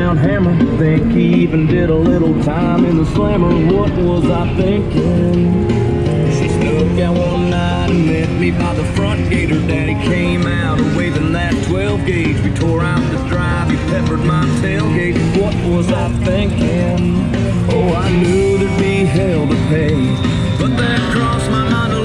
pound hammer. Think he even did a little time in the slammer. What was I thinking? She snuck out one night and met me by the front gate. Her daddy came out waving that 12 gauge. We tore out the drive, he peppered my tailgate. What was I thinking? Oh, I knew there'd be hell to pay. But that crossed my mind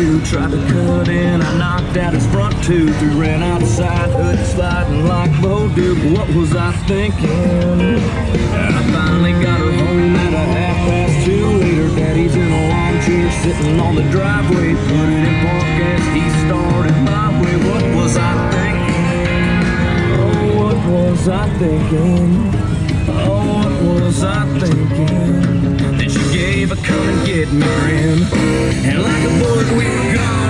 shoe Tried to cut in, I knocked out his front tooth. We ran outside, hood sliding like Bo Duke What was I thinking? I finally got her home at a half past two Later, daddy's in a lawn chair Sitting on the driveway, put it in park as he started my way. What was I thinking? Oh, what was I thinking? come and get me, friend. And like a bullet, we are gone.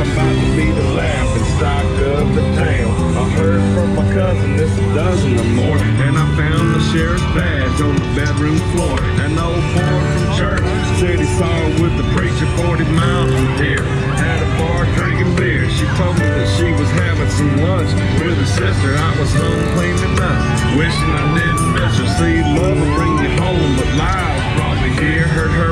I'm about to be the laughing stock of the town. I heard from my cousin this a dozen or more, and I found the sheriff's badge on the bedroom floor. An old boy from church said he saw her with the preacher 40 miles from here. Had a bar drinking beer. She told me that she was having some lunch with her sister. I was home cleaning up, wishing I didn't miss her. See, love will bring you home, but lies brought me here. Heard her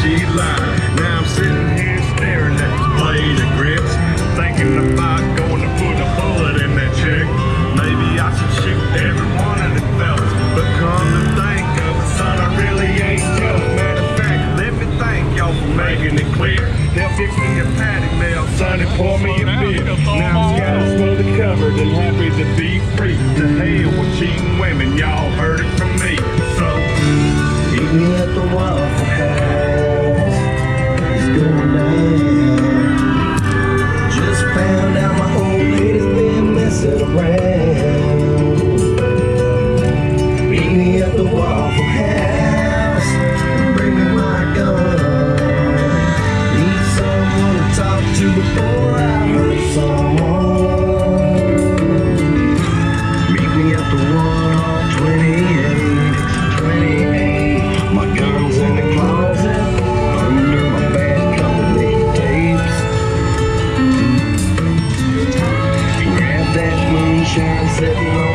she lied. Now I'm sitting here staring at this blade of grits, thinking about going to put a bullet in that chick. Maybe I should shoot every one of the fellas, but come to think of it, son, I really ain't jealous. Matter of fact, let me thank y'all for making it clear. They'll fix me a patty melt, son, and pour me a beer. Now I'm scattered, smothered, covered, and happy to be free. To hell with cheating women, y'all heard it from me. So, Meet me at the Waffle moonshine sitting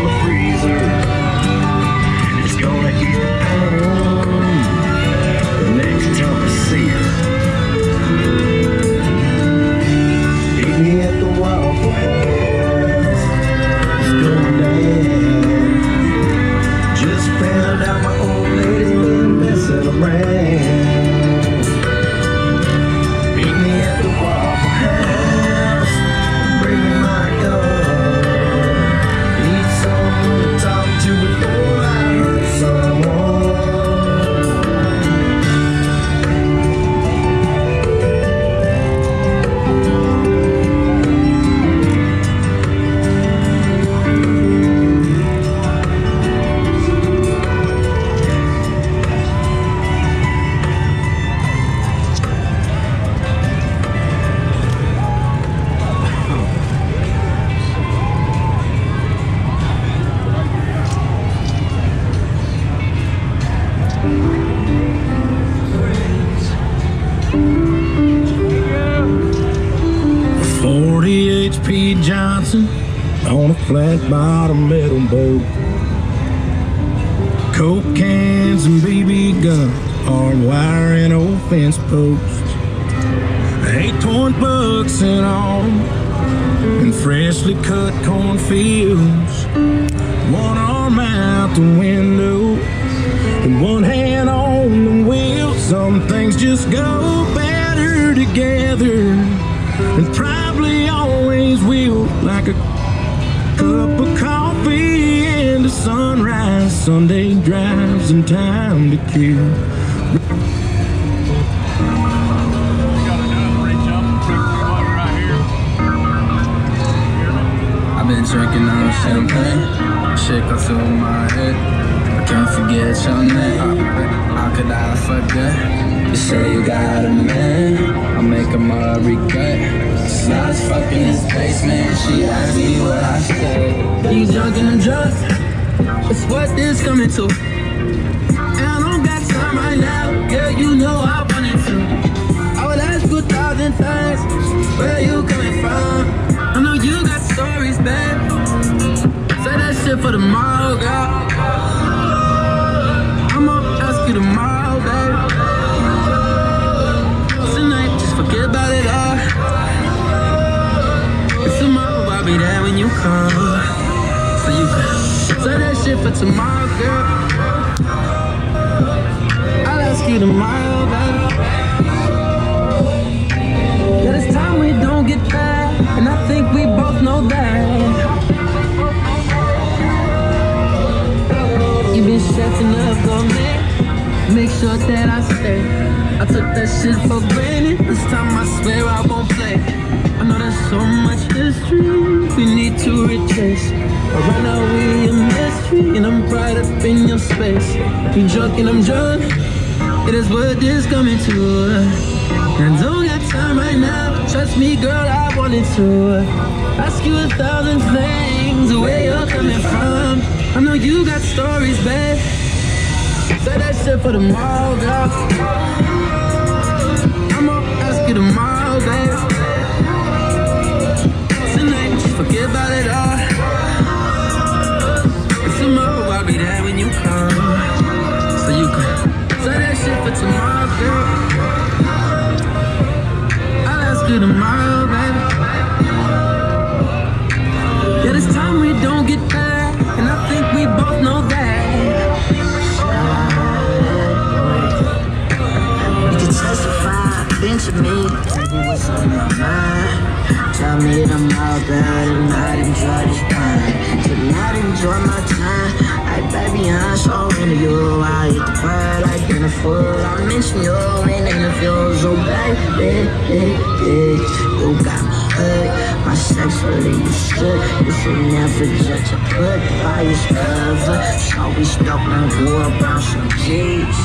40 H.P. Johnson on a flat bottom metal boat. Coke cans and BB guns, hard wire and old fence posts. Eight torn bucks in all, and freshly cut cornfields. One arm out the window and one hand on the wheel. Some things just go better together and probably always will. Like a cup of coffee and a sunrise, Sunday drives and time to kill. I've been drinking on champagne. Shit goes through my head. Can't forget your name. How could I forget? You say you got a man. I'll make him a regret. Slides fucking his basement. She asked me what I said. You drunk and I'm drunk. It's what this coming to. And I don't got time right now. Girl, you know I wanted to. I would ask you a thousand times. Where you coming from? I know you got stories, babe. Say that shit for tomorrow, girl. about it all. Tomorrow I'll be there when you call. So you can say that shit for tomorrow, girl. I'll ask you tomorrow, baby. But it's time we don't get back, and I think we both know that. You've been setting up on me. Make sure that I stay. Took that shit for granted. This time I swear I won't play. I know there's so much history we need to retrace. But right now we a mystery, and I'm right up in your space. You drunk and I'm drunk. It is what coming to. And don't got time right now. Trust me, girl, I wanted to ask you a thousand things. Where you're coming from? I know you got stories, babe. Say that shit for tomorrow, girl take you tomorrow, babe. Tonight you forget about it all. And Tomorrow I'll be there when you come. You got me cut, my sex really is good. You should never judge a book by its cover. So we stuck my war about some kids.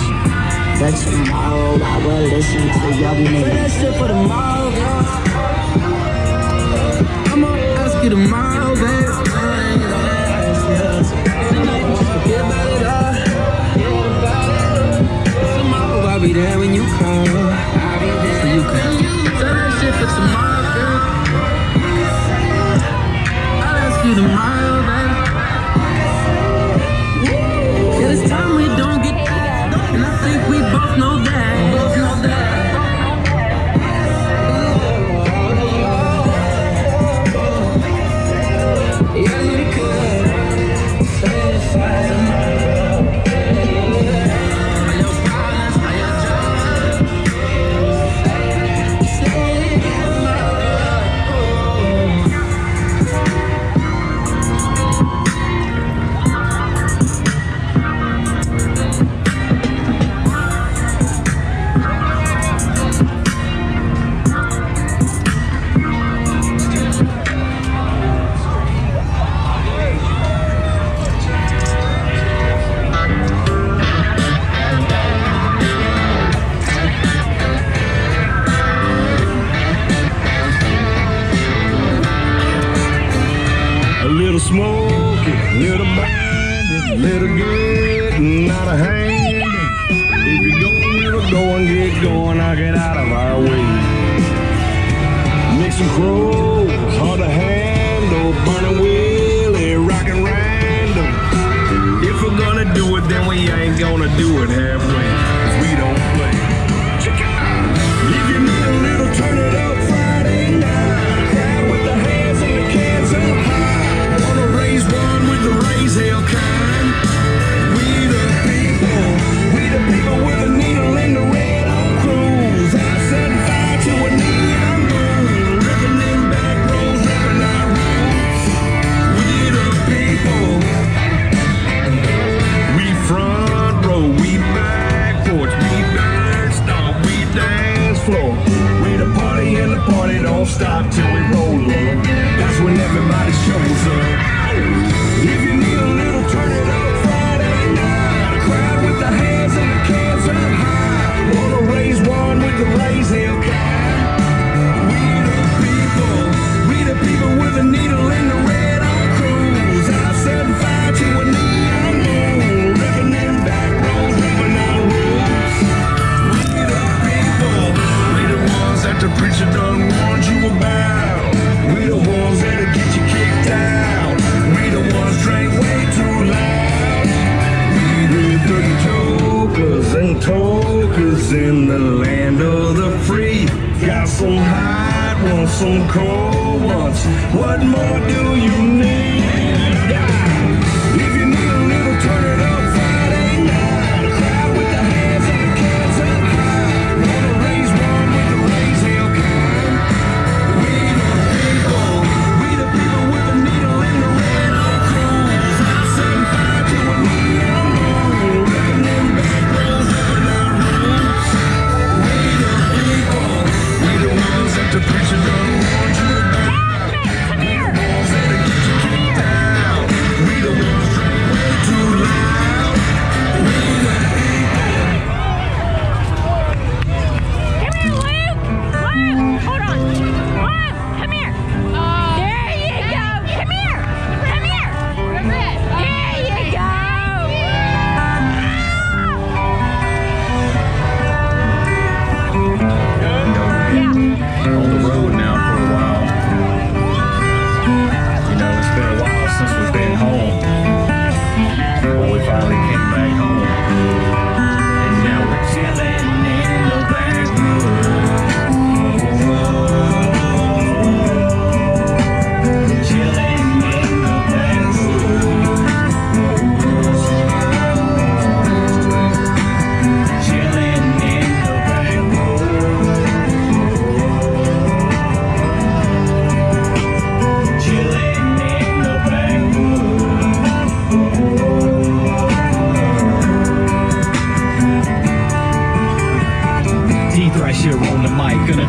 But tomorrow I will listen to your niggas. For tomorrow, girl. I'ma ask you tomorrow. Little getting out of hand. If you're going, you go and get going, now get out of our way. Make some crow cold. What more do you need? finally came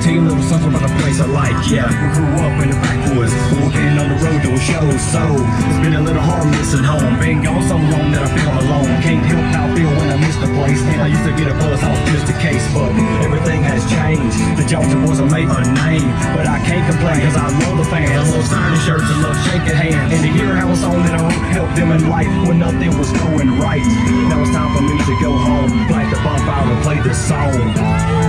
tell you a little something about a place I like. Yeah, we grew up in the backwoods, walking on the road doing shows. So it's been a little hard missing home. Been gone so long that I feel alone. Can't help how I feel when I miss the place. And I used to get a buzz off just a case, but everything has changed. The Georgia boys have made a name, but I can't complain because I love the fans. I love signing shirts and love shaking hands. And to hear how a song that I wrote helped them in life when nothing was going right. Now it's time for me to go home, light the bonfire and play this song.